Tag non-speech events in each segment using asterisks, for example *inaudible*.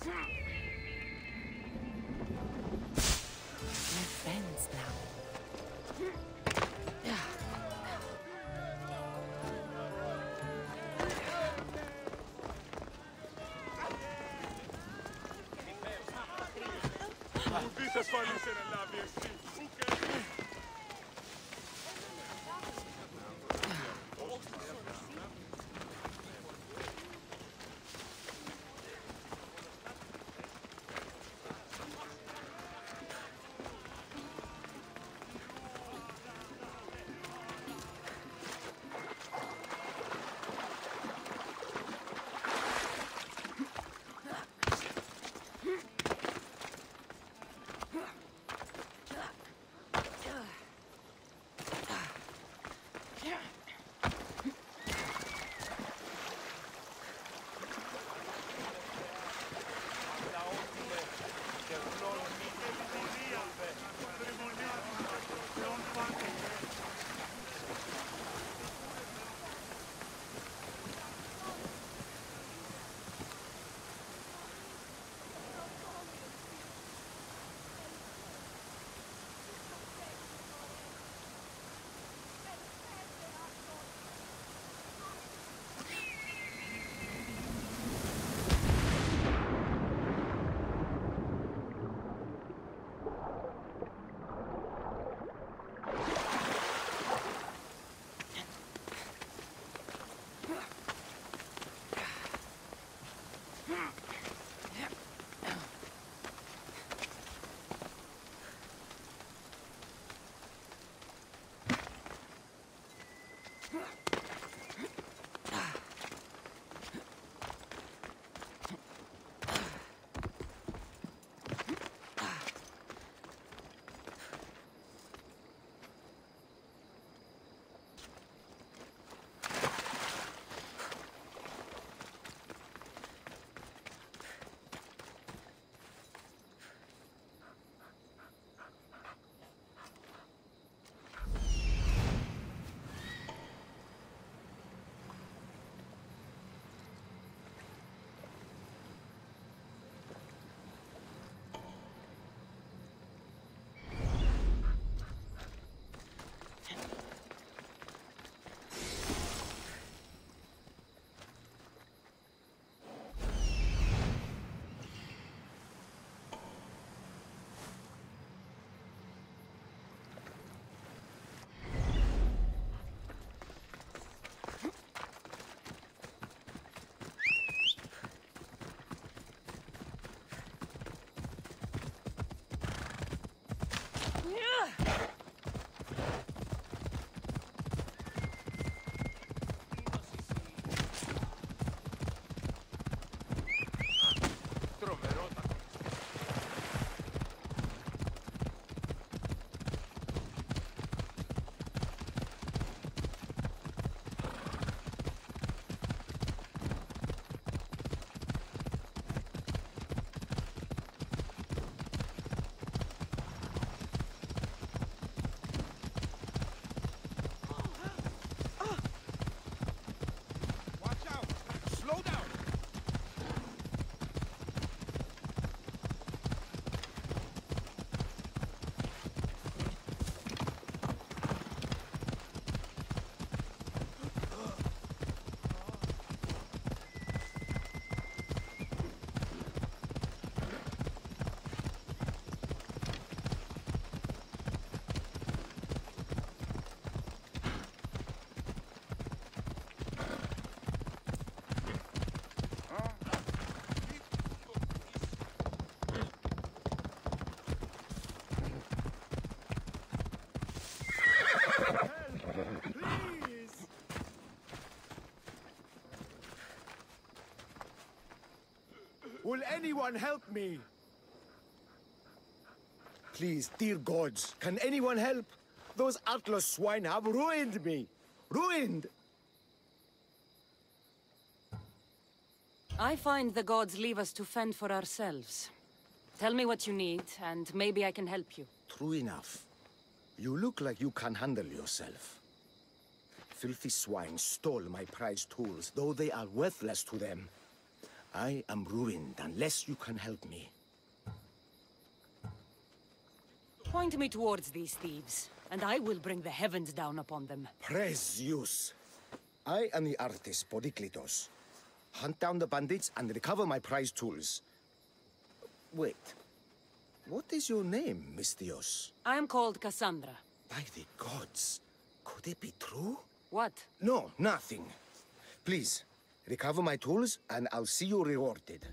We're friends now. Visas fallecen Will anyone help me? Please, dear gods, can anyone help? Those Atlas swine have ruined me. Ruined! I find the gods leave us to fend for ourselves. Tell me what you need, and maybe I can help you. True enough. You look like you can handle yourself. Filthy swine stole my prized tools, though they are worthless to them. I am ruined unless you can help me. Point me towards these thieves, and I will bring the heavens down upon them. Praise Zeus. I am the artist Polyklitos. Hunt down the bandits and recover my prized tools. Wait. What is your name, Misthios? I am called Kassandra. By the gods. Could it be true? What? No, nothing. Please, Recover my tools, and I'll see you rewarded.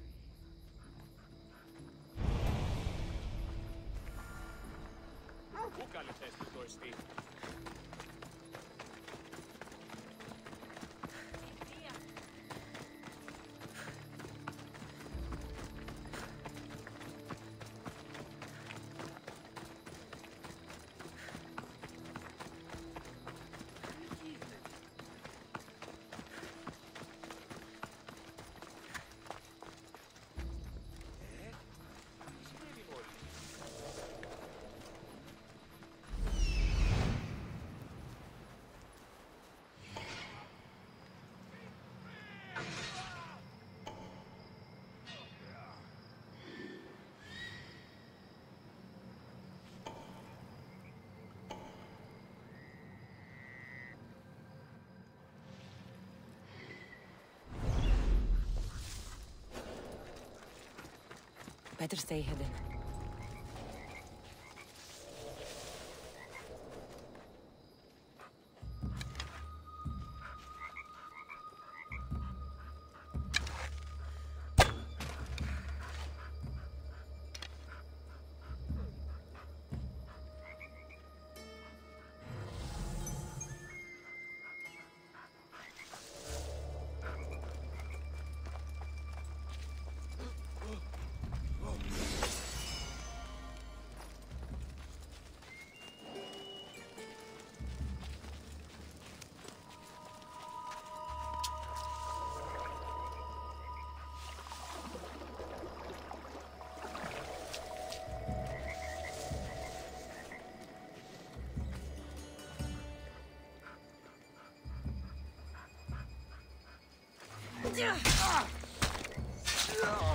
Better stay hidden. Ah! Ah! Ah!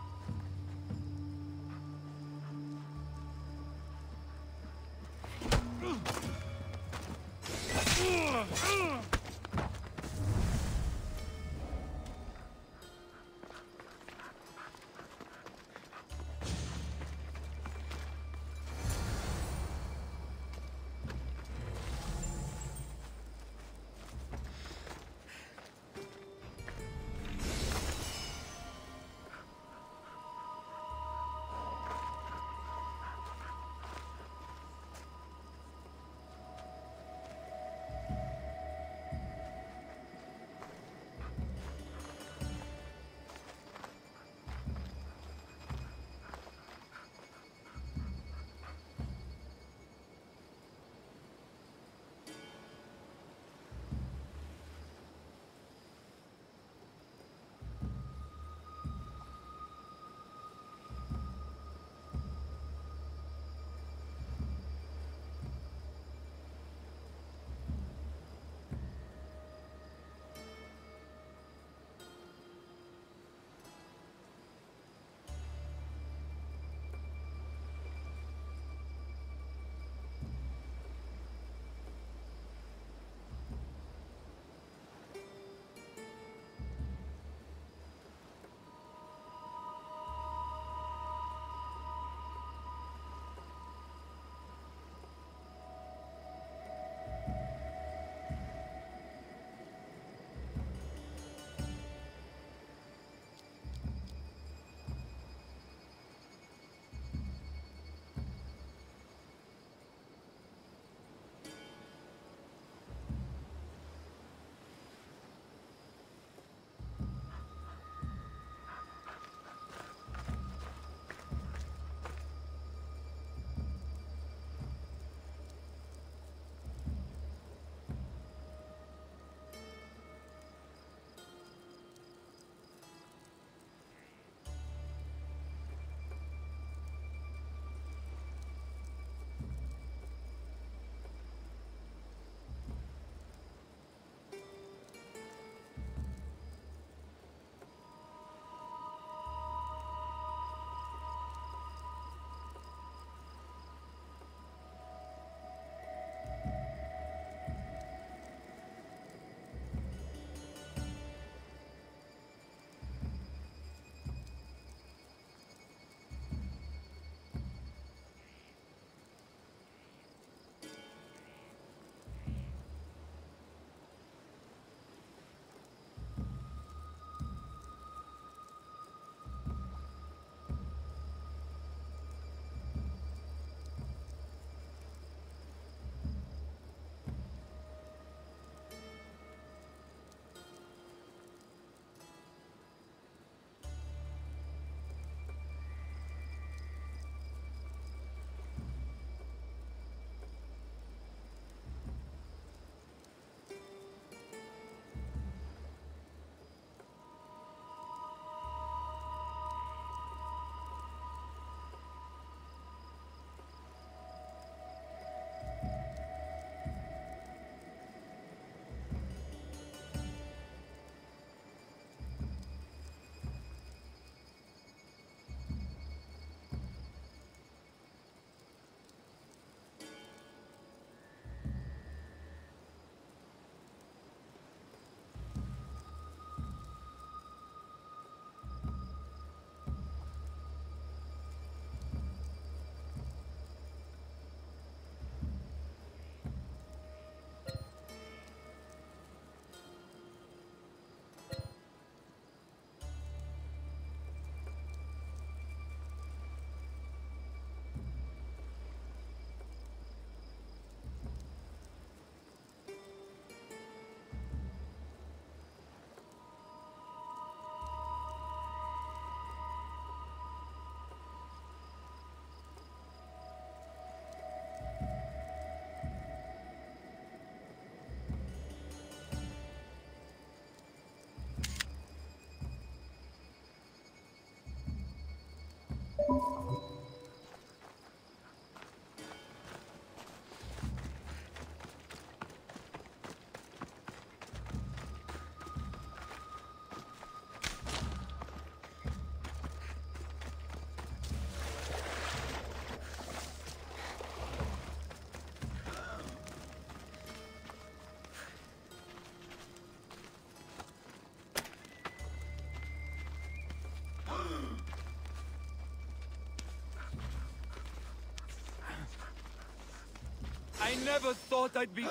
Never thought I'd be...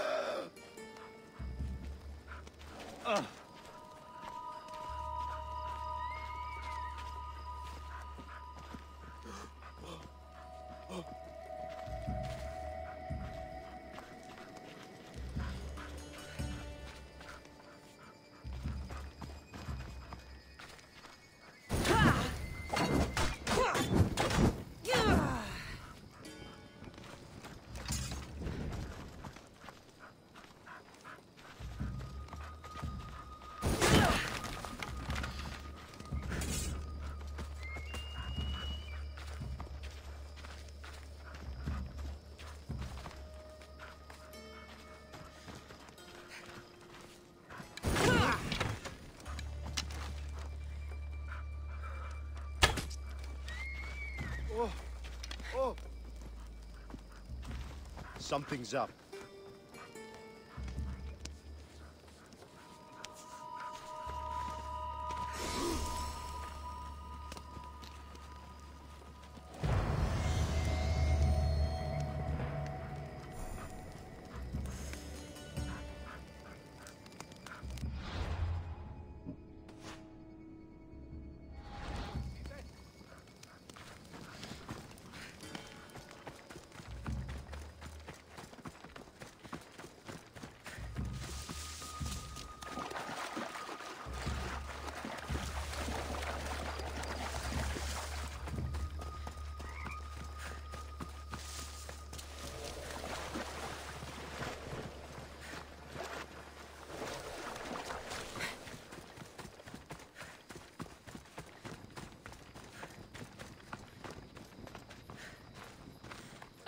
Something's up.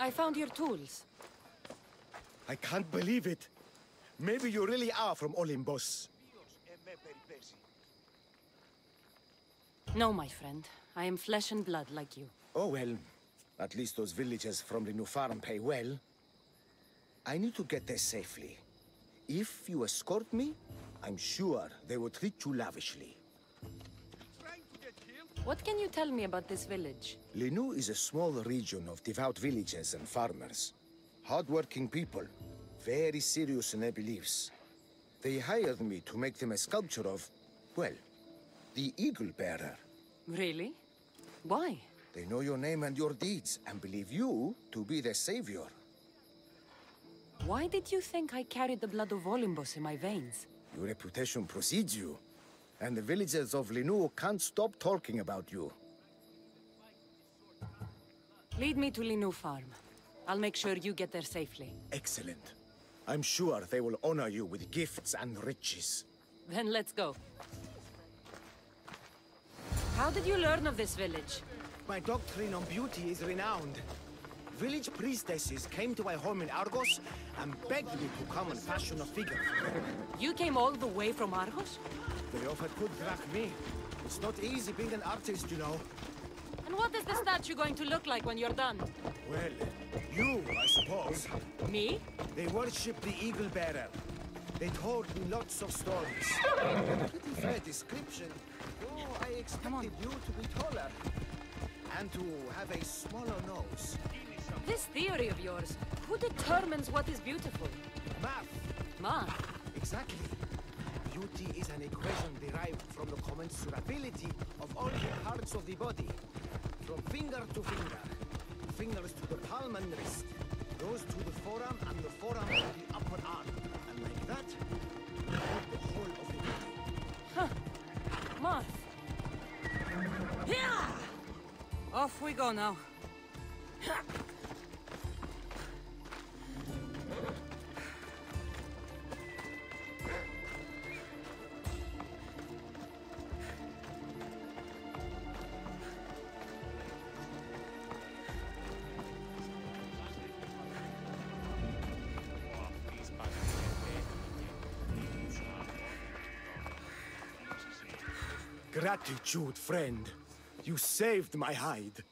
I found your tools. I can't believe it. Maybe you really are from Olympus. No, my friend. I am flesh and blood like you. Oh well, at least those villagers from the new farm pay well. I need to get there safely. If you escort me, I'm sure they will treat you lavishly. What can you tell me about this village? Linu is a small region of devout villagers and farmers. Hardworking people, very serious in their beliefs. They hired me to make them a sculpture of, well, the Eagle Bearer. Really? Why? They know your name and your deeds and believe you to be their savior. Why did you think I carried the blood of Olympus in my veins? Your reputation precedes you, and the villagers of Linu can't stop talking about you. Lead me to Linu Farm. I'll make sure you get there safely. Excellent. I'm sure they will honor you with gifts and riches. Then let's go. How did you learn of this village? My doctrine on beauty is renowned. Village priestesses came to my home in Argos and begged me to come and fashion a figure. *laughs* You came all the way from Argos? They offered good me. It's not easy being an artist, you know. And what is the statue going to look like when you're done? Well, you, I suppose. Me? They worship the Eagle Bearer. They told me lots of stories. A *laughs* pretty fair description. Oh, I expected you to be taller. And to have a smaller nose. This theory of yours, who determines what is beautiful? Math. Ma. Exactly. Beauty is an equation derived from the commensurability of all the parts of the body. From finger to finger. Fingers to the palm and wrist. Those to the forearm and the forearm to the upper arm. And like that, the whole of the body. Huh. Math. Yeah! Off we go now. Gratitude, friend. You saved my hide.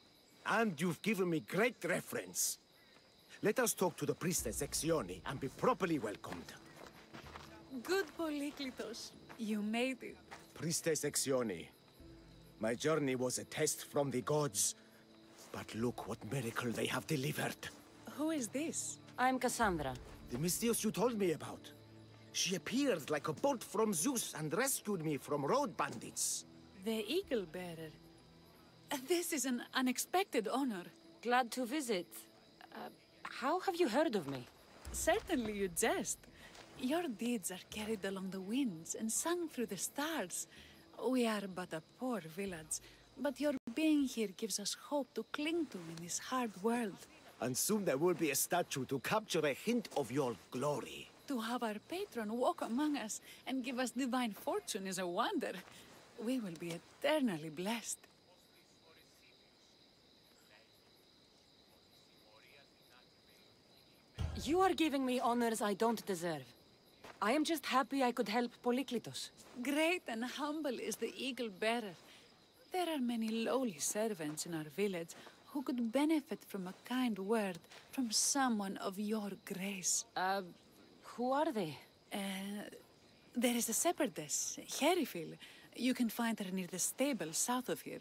And you've given me great reference. Let us talk to the priestess Exioni and be properly welcomed. Good Polyklitos. You made it. Priestess Exioni, my journey was a test from the gods. But look what miracle they have delivered. Who is this? I'm Kassandra. The Misthios you told me about. She appeared like a bolt from Zeus and rescued me from road bandits. The Eagle Bearer. This is an unexpected honor. Glad to visit. Uh, how have you heard of me? Certainly you jest. Your deeds are carried along the winds and sung through the stars. We are but a poor village, but your being here gives us hope to cling to in this hard world. And soon there will be a statue to capture a hint of your glory. To have our patron walk among us and give us divine fortune is a wonder. We will be eternally blessed. You are giving me honors I don't deserve. I am just happy I could help Polyklitos. Great and humble is the eagle bearer. There are many lowly servants in our village who could benefit from a kind word from someone of your grace. Uh, who are they? Uh, there is a shepherdess, Herifil. You can find her near the stable south of here.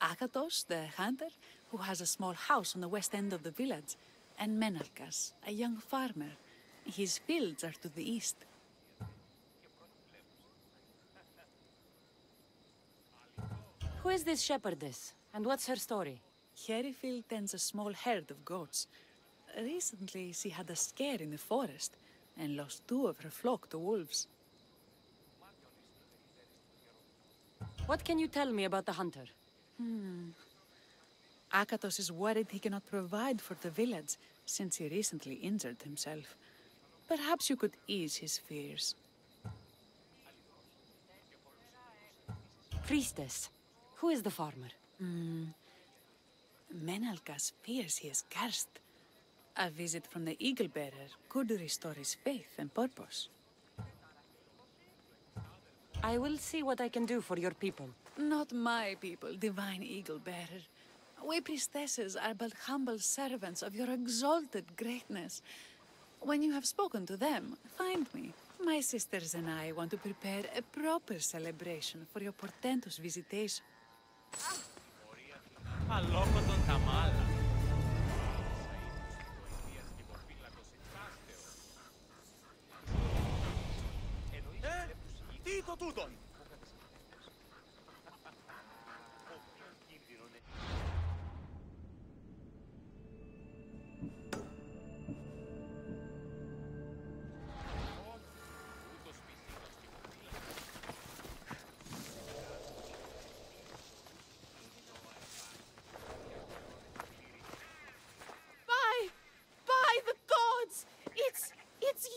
Akatos, the hunter, who has a small house on the west end of the village. And Menalkas, a young farmer. His fields are to the east. Who is this shepherdess? And what's her story? Herifil tends a small herd of goats. Recently, she had a scare in the forest and lost two of her flock to wolves. What can you tell me about the hunter? Hmm. Akatos is worried he cannot provide for the village since he recently injured himself. Perhaps you could ease his fears. Priestess. Who is the farmer? Hmm. Menalkas fears he is cursed. A visit from the Eagle Bearer could restore his faith and purpose. I will see what I can do for your people. Not my people, Divine Eagle Bearer. We priestesses are but humble servants of your exalted greatness. When you have spoken to them, find me. My sisters and I want to prepare a proper celebration for your portentous visitation. Ah.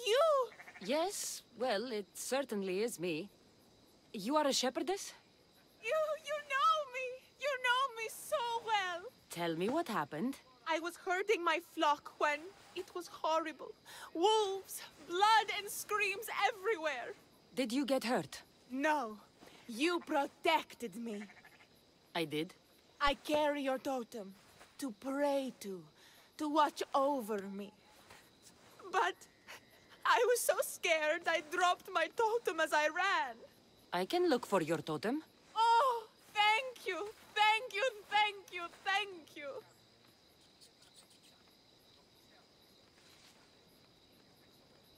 You! Yes, well, it certainly is me. You are a shepherdess? You, you know me! You know me so well! Tell me what happened. I was herding my flock when it was horrible. Wolves, blood and screams everywhere. Did you get hurt? No, you protected me. I did. I carry your totem to pray to, to watch over me. But I was so scared I dropped my totem as I ran. I can look for your totem. Oh, thank you, thank you, thank you, thank you.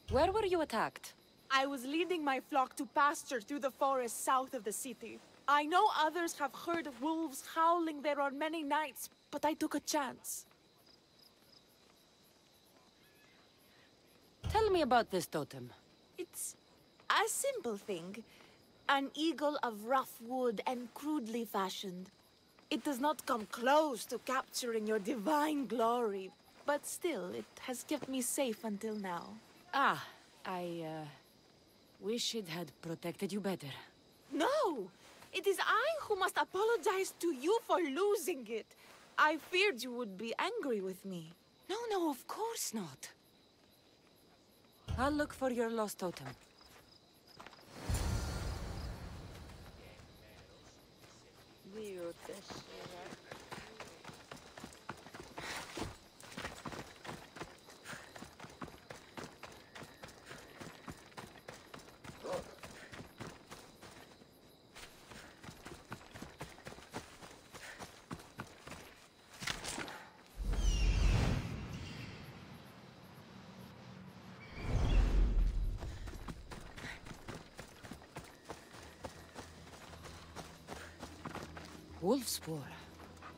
Where were you attacked? I was leading my flock to pasture through the forest south of the city. I know others have heard of wolves howling there on many nights, but I took a chance. Tell me about this totem. It's a simple thing. An eagle of rough wood and crudely fashioned. It does not come close to capturing your divine glory, but still, it has kept me safe until now. Ah, I, uh, wish it had protected you better. No! It is I who must apologize to you for losing it. I feared you would be angry with me. No, no, of course not. I'll look for your lost totem. い私。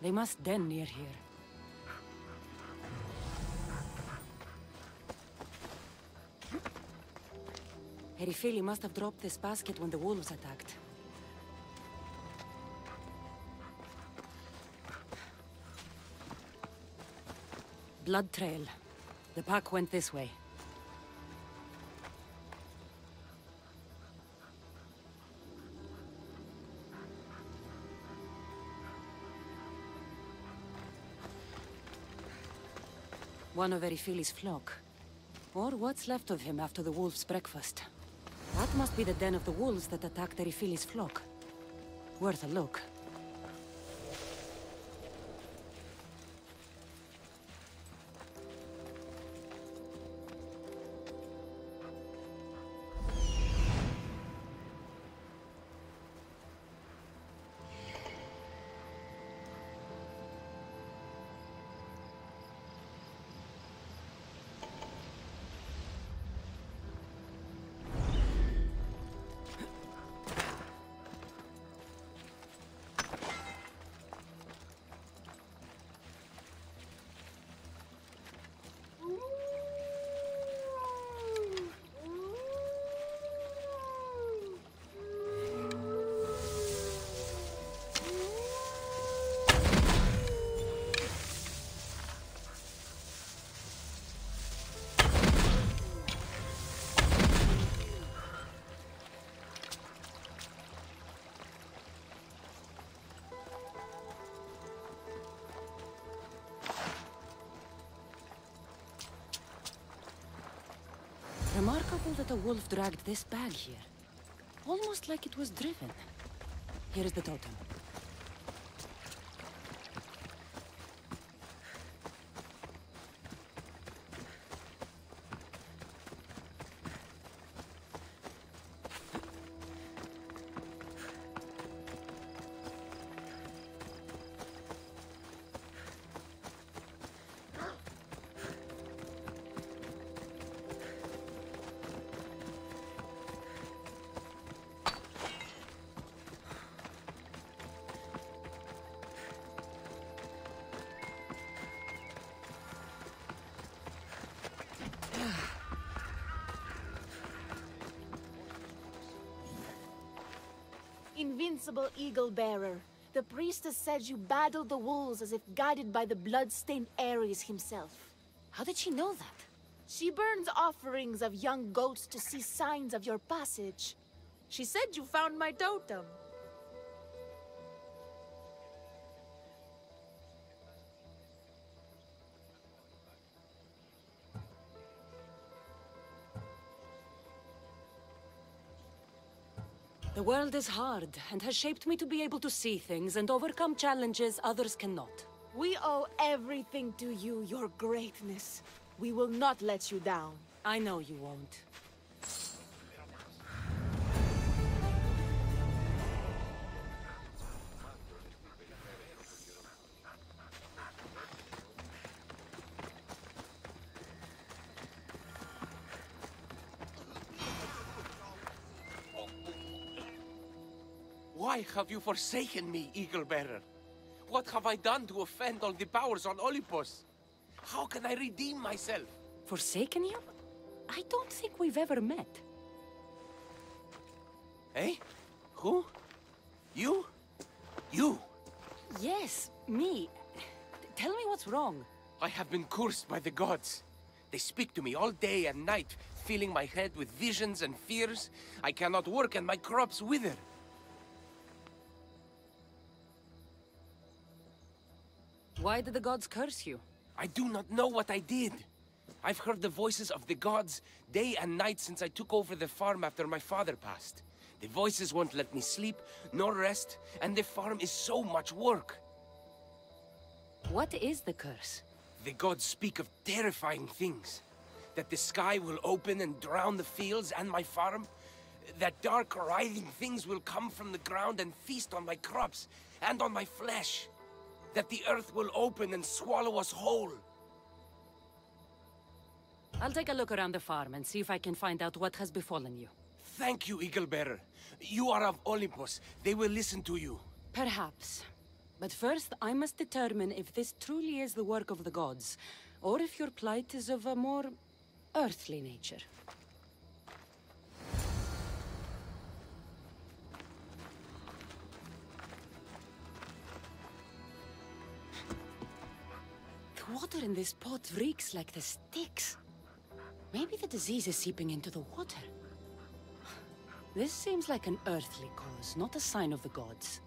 They must den near here. Herifili must have dropped this basket when the wolves attacked. Blood trail. The pack went this way. One of Erifili's flock. Or what's left of him after the wolf's breakfast. That must be the den of the wolves that attacked Erifili's flock. Worth a look. Remarkable that a wolf dragged this bag here. Almost like it was driven. Here is the totem. Invincible Eagle Bearer, the priestess said you battled the wolves as if guided by the blood-stained Ares himself. How did she know that? She burns offerings of young goats to see signs of your passage. She said you found my totem. The world is hard and has shaped me to be able to see things and overcome challenges others cannot. We owe everything to you, your greatness. We will not let you down. I know you won't. Have you forsaken me, Eagle Bearer? What have I done to offend all the powers on Olympus? How can I redeem myself? Forsaken you? I don't think we've ever met. Eh? Who? You? You? Yes, me. Tell me what's wrong. I have been cursed by the gods. They speak to me all day and night, filling my head with visions and fears. I cannot work and my crops wither. Why did the gods curse you? I do not know what I did. I've heard the voices of the gods day and night since I took over the farm after my father passed. The voices won't let me sleep, nor rest, and the farm is so much work. What is the curse? The gods speak of terrifying things. That the sky will open and drown the fields and my farm. That dark, writhing things will come from the ground and feast on my crops and on my flesh. That the earth will open and swallow us whole. I'll take a look around the farm and see if I can find out what has befallen you. Thank you, Eagle Bearer. You are of Olympus. They will listen to you. Perhaps. But first, I must determine if this truly is the work of the gods, or if your plight is of a more earthly nature. Water in this pot reeks like the Styx. Maybe the disease is seeping into the water. This seems like an earthly cause, not a sign of the gods.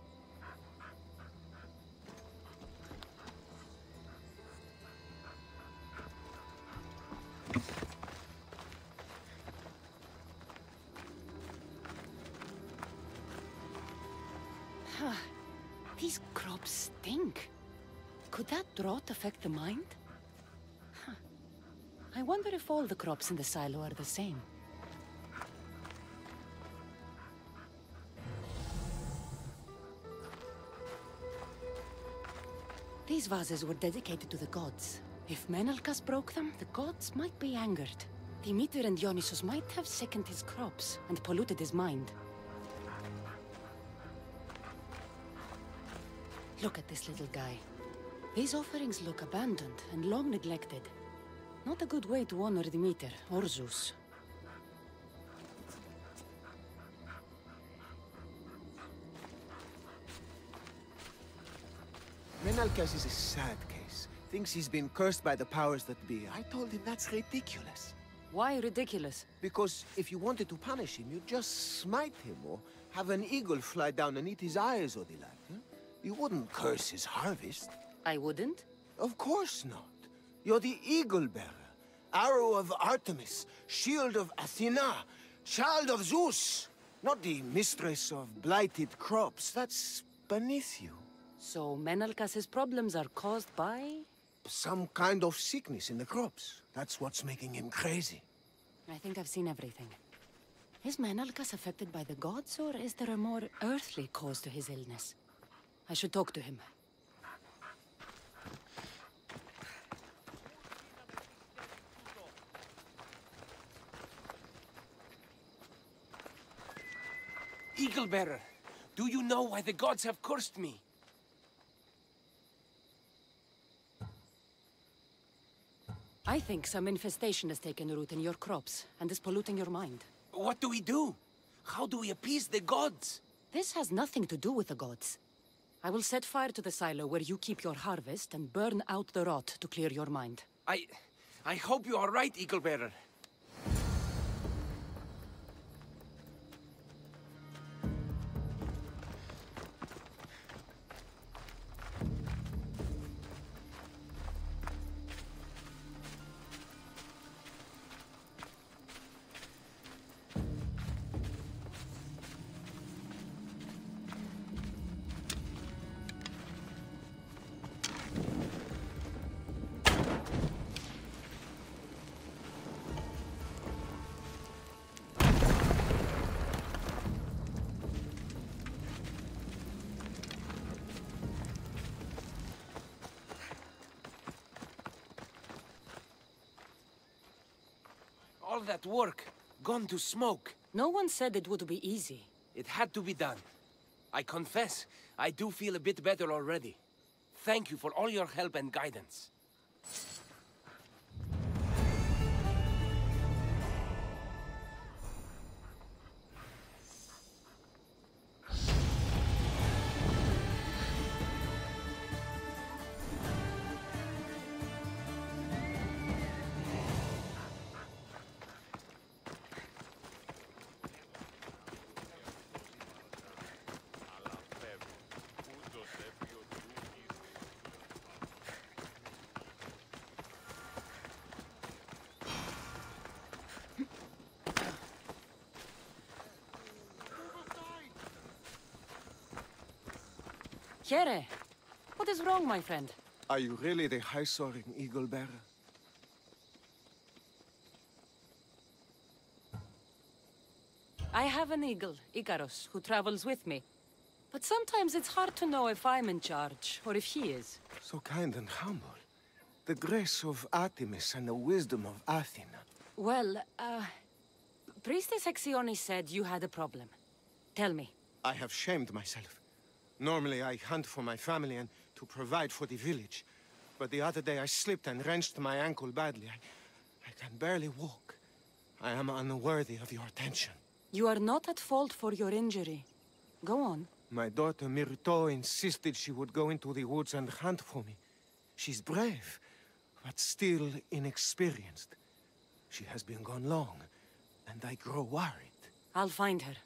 These crops stink. Could that drought affect the mind? Huh. I wonder if all the crops in the silo are the same. These vases were dedicated to the gods. If Menalkas broke them, the gods might be angered. Demeter and Dionysus might have sickened his crops and polluted his mind. Look at this little guy. These offerings look abandoned and long neglected. Not a good way to honor Demeter or Zeus. Menalkas is a sad case. Thinks he's been cursed by the powers that be. I told him that's ridiculous. Why ridiculous? Because if you wanted to punish him, you'd just smite him or have an eagle fly down and eat his eyes or the like. Huh? You wouldn't curse his harvest. I wouldn't. Of course not. You're the eagle bearer. Arrow of Artemis, shield of Athena, child of Zeus. Not the mistress of blighted crops. That's beneath you. So Menalkas's problems are caused by... Some kind of sickness in the crops. That's what's making him crazy. I think I've seen everything. Is Menalkas affected by the gods, or is there a more earthly cause to his illness? I should talk to him. Eagle Bearer, do you know why the gods have cursed me? I think some infestation has taken root in your crops and is polluting your mind. What do we do? How do we appease the gods? This has nothing to do with the gods. I will set fire to the silo where you keep your harvest and burn out the rot to clear your mind. I... I hope you are right, Eagle Bearer. That work, gone to smoke. No one said it would be easy. It had to be done. I confess, I do feel a bit better already. Thank you for all your help and guidance. Here, what is wrong, my friend? Are you really the high-soaring eagle bearer? I have an eagle, Ikaros, who travels with me. But sometimes it's hard to know if I'm in charge, or if he is. So kind and humble. The grace of Artemis and the wisdom of Athena. Well, uh... Priestess Hexione said you had a problem. Tell me. I have shamed myself. Normally, I hunt for my family and to provide for the village. But the other day, I slipped and wrenched my ankle badly. I, I can barely walk. I am unworthy of your attention. You are not at fault for your injury. Go on. My daughter Myrto insisted she would go into the woods and hunt for me. She's brave, but still inexperienced. She has been gone long, and I grow worried. I'll find her.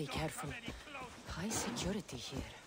Be careful. High security here.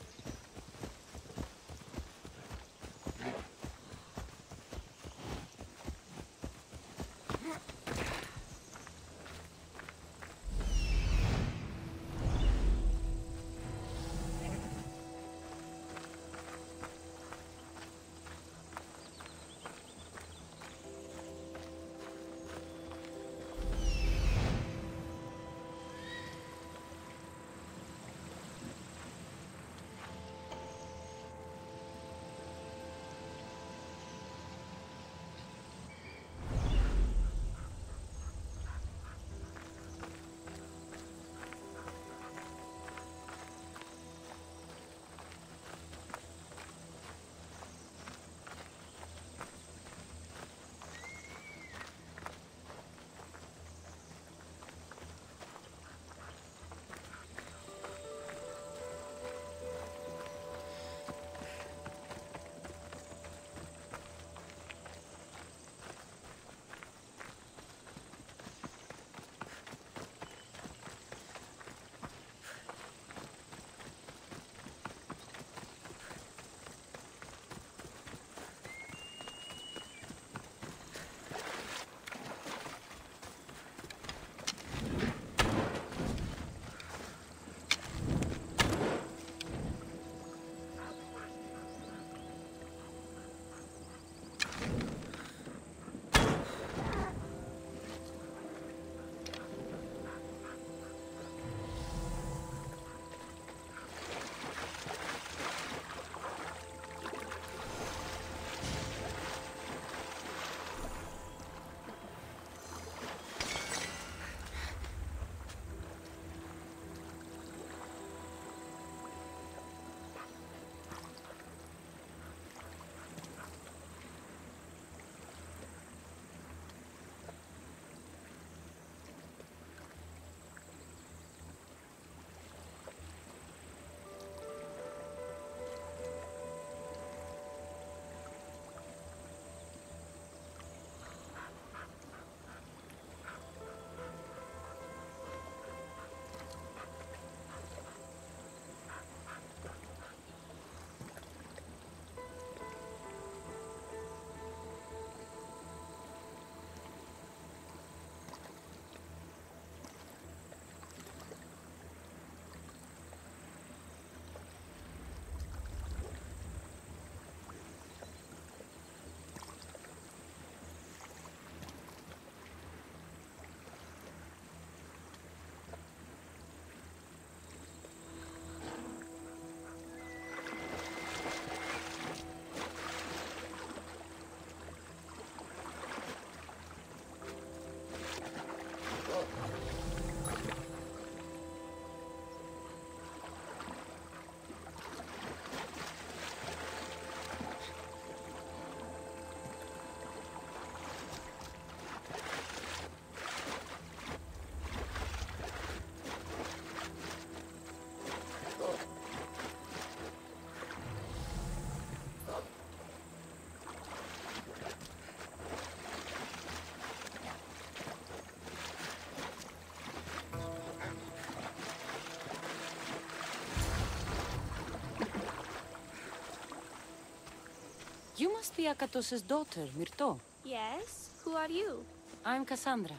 Must be Akatos' daughter, Myrto. Yes? Who are you? I'm Kassandra.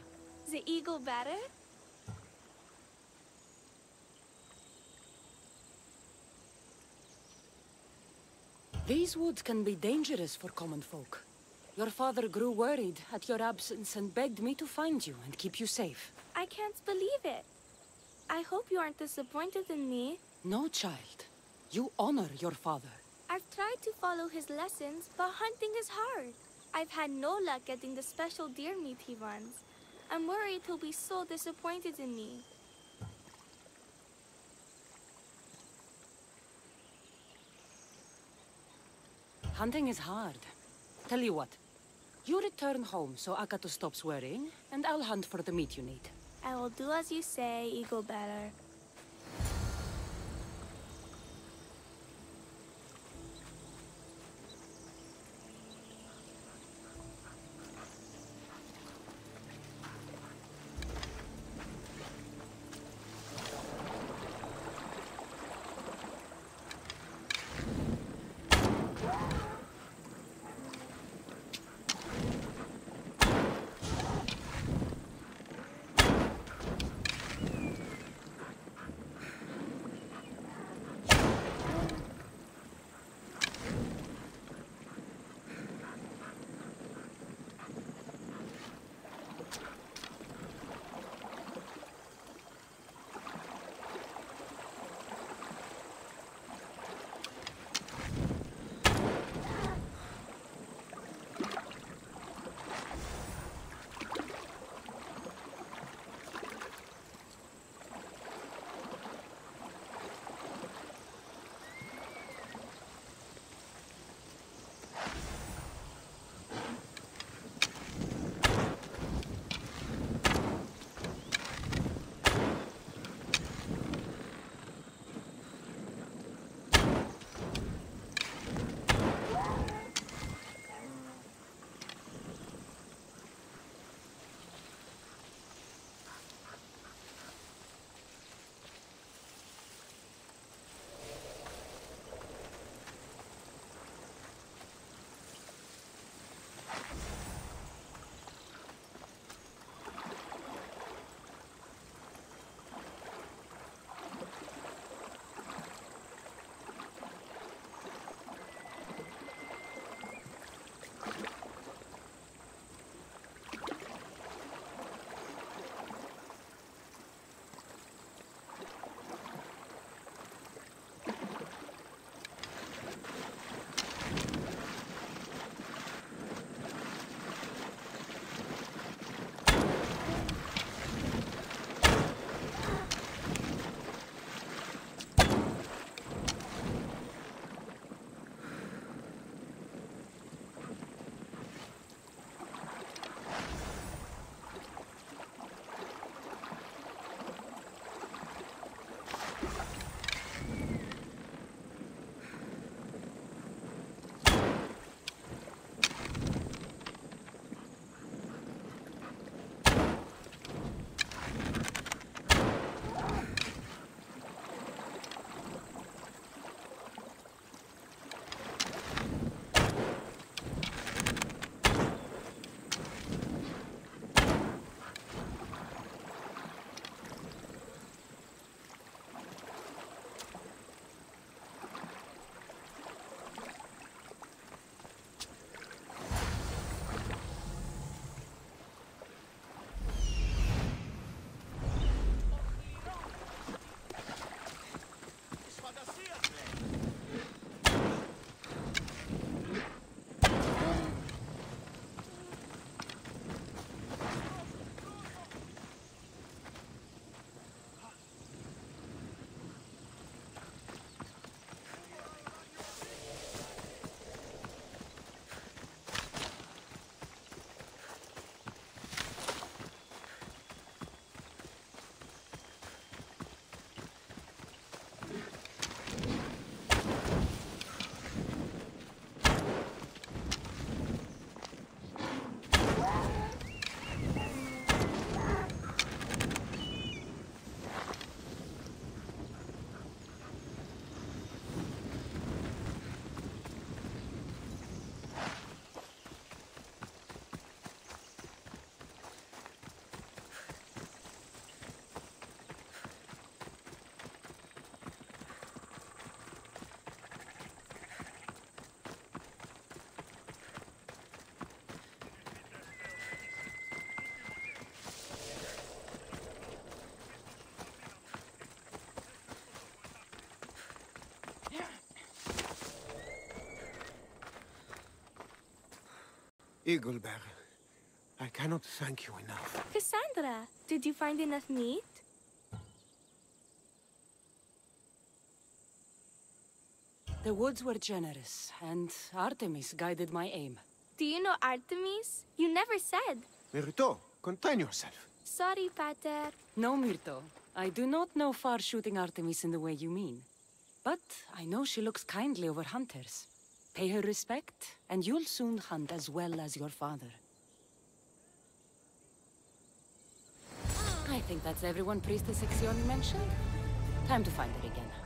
The Eagle bearer? These woods can be dangerous for common folk. Your father grew worried at your absence and begged me to find you and keep you safe. I can't believe it. I hope you aren't disappointed in me. No, child. You honor your father. Tried to follow his lessons, but hunting is hard. I've had no luck getting the special deer meat he wants. I'm worried he'll be so disappointed in me. Hunting is hard. Tell you what. You return home so Akato stops worrying, and I'll hunt for the meat you need. I will do as you say, Eagle Bearer. Eagle I cannot thank you enough. Kassandra, did you find enough meat? The woods were generous, and Artemis guided my aim. Do you know Artemis? You never said. Myrto, contain yourself. Sorry, Pater. No, Myrto. I do not know far-shooting Artemis in the way you mean. But I know she looks kindly over hunters. Pay her respect, and you'll soon hunt as well as your father. I think that's everyone Priestess Ixion mentioned. Time to find her again.